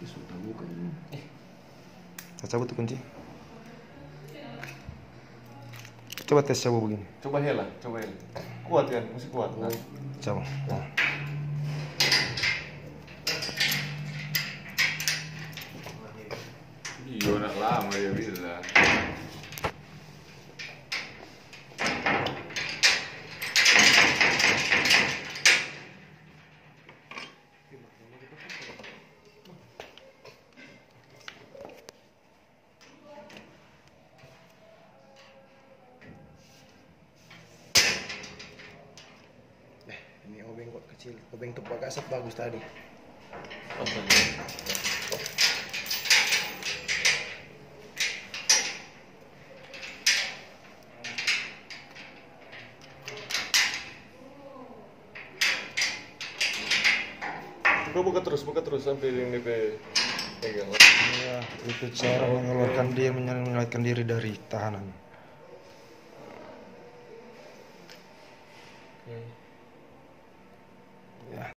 Eh. Cabut tuh kunci. Coba tes coba begini. Coba hela, coba hela. Kuat kan? ya, mesti kuat. Nah. Coba. Nah. Iya, anak lama ya bisa. Ini obeng kok kecil obeng tuh pakai asap bagus tadi. Coba buka terus, buka terus sampai yang DP pegang. ya itu cara mengeluarkan dia menyelamatkan diri dari tahanan Oke.